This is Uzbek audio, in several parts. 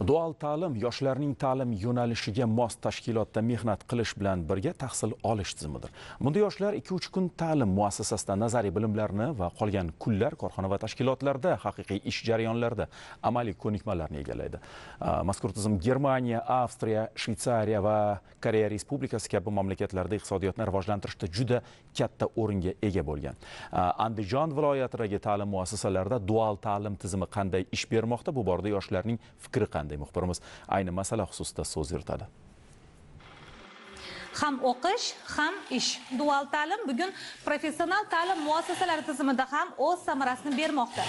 dual ta'lim yoshlarning ta'lim yo'nalishiga mos tashkilotda mehnat qilish bilan birga tahsil olish tizimidir. Bunda yoshlar 2-3 kun ta'lim muassasasida nazariy bilimlarni va qolgan kunlar korxona va tashkilotlarda haqiqiy ish jarayonlarida amaliy ko'nikmalarni egallaydi. Mazkur tizim germaniya avstriya shvetsariya va koreya respublikasi kabi mamlakatlarda iqtisodiyotni rivojlantirishda juda katta o'ringa ega bo'lgan. Andijon viloyatidagi ta'lim muassasalarida dual ta'lim tizimi qanday ish bermoqda? Bu borada yoshlarning fikri qanday? Muxbirimiz? Ayni masala xususida so'z yuritadi. Ham o'qish ham ish. Dual ta'lim bugun professional ta'lim muassasalari tizimida ham o'z samarasini bermoqda.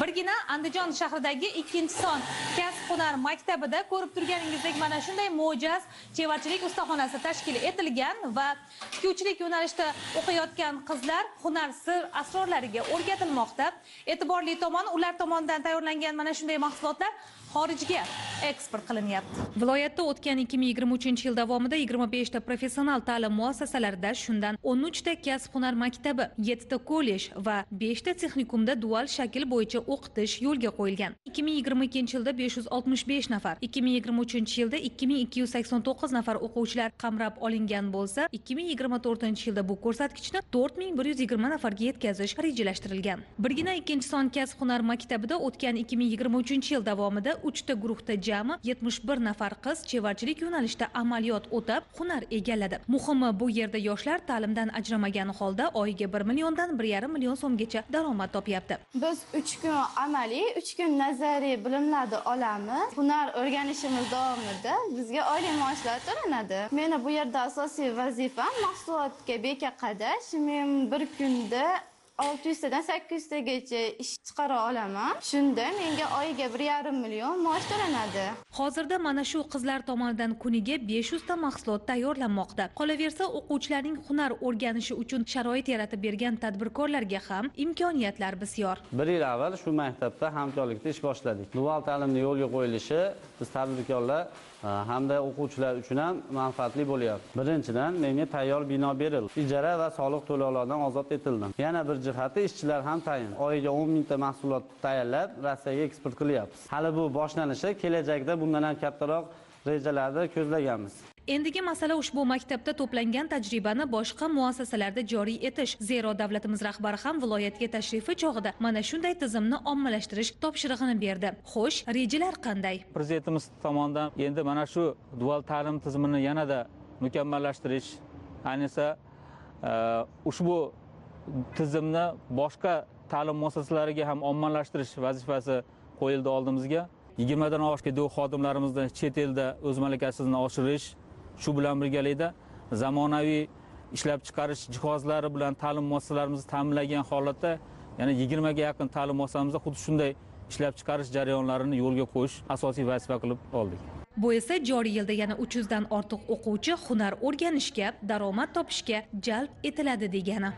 Birgina andijon shahridagi ikkinchi son kasb hunar maktabida ko'rib turganingizdek mana shunday mo'jaz chevarchilik ustaxonasi tashkil etilgan va tikuvchilik yo'nalishida o'qiyotgan qizlar hunar sir asrorlariga o'rgatilmoqda. E'tiborli tomoni ular tomonidan tayyorlangan mana shunday mahsulotlar xorijga eksport qilinyapti. Viloyatda o'tgan 2023 yil davomida 25 ta professional ta'lim muassasalarida shundan 13 ta kasb hunar maktabi 7 ta kollej va 5 ta texnikumda dual shakl bo'yicha o'qitish yo'lga qo'yilgan. 2022 yilda 65 nafar. 2023 yilda 2289 nafar o'quvchilar qamrab olingan bo'lsa 2024 yilda bu ko'rsatkichni 4120 nafarga yetkazish rejalashtirilgan. Birgina ikkinchi son kasb hunar maktabida o'tgan 2023 yil davomida 3 ta guruhda jami 71 nafar qiz chevarchilik yo'nalishida amaliyot o'tab hunar egalladi. Muhimi bu yerda yoshlar ta'limdan ajramagan holda oyiga 1 milliondan 1,5 million so'mgacha daromad topyapti. Biz 3 kun amaliy, 3 kun nazariy bilimlarni olamiz. Hunar o'rganishimiz davomida bizga oylik maoshlar to'lanadi. Meni bu yerda asosiy vazifam mahsulotga beka qadash. Men bir kunda 600 tadan 800 tagacha ish chiqara olaman. Shunda menga oyiga 1,5 million maosh to'lanadi. hozirda mana shu qizlar tomonidan kuniga 500 ta mahsulot tayyorlanmoqda. Qolaversa o'quvchilarning hunar o'rganishi uchun sharoit yaratib bergan tadbirkorlarga ham imkoniyatlar bisyor. Bir yil avval shu maktabda hamkorlikda ish boshladik. Dual ta'limni yo'lga qo'yilishi biz tadbirkorlar e, hamda o'quvchilar uchun ham manfaatli bo'lyapti. Birinchidan menga tayyor bino berildi. Ijara va soliq to'lovlaridan ozod etildim yana bir jihati ishchilar ham tayin. Oyiga o'n mingta mahsulot tayyorlab rossiyaga eksport qilyapmiz. Hali bu boshlanishi kelajakda bundan ham kattaroq rejalarni ko'zlaganmiz. Endigi masala ushbu maktabda to'plangan tajribani boshqa muassasalarda joriy etish. Zero davlatimiz rahbari ham viloyatga tashrifi chog'ida mana shunday tizimni ommalashtirish topshirig'ini berdi. Xo'sh rejalar qanday? Prezidentimiz tomonidan endi mana shu dual ta'lim tizimini yanada mukammallashtirish ayniqsa e, ushbu tizimni boshqa ta'lim muassasalariga ham ommalashtirish vazifasi qo'yildi oldimizga. Yigirmadan oshiq xodimlarimizni chet elda o'z malakasini oshirish shu bilan birgalikda zamonaviy ishlab chiqarish jihozlari bilan ta'lim muassasalarimizni ta'minlagan holatda ya'ni yigirmaga yaqin ta'lim muassasamizda xuddi shunday ishlab chiqarish jarayonlarini yo'lga qo'yish asosiy vazifa qilib oldik. Bu esa joriy yilda yana 300 dan ortiq o'quvchi hunar o'rganishga daromad topishga jalb etiladi degani.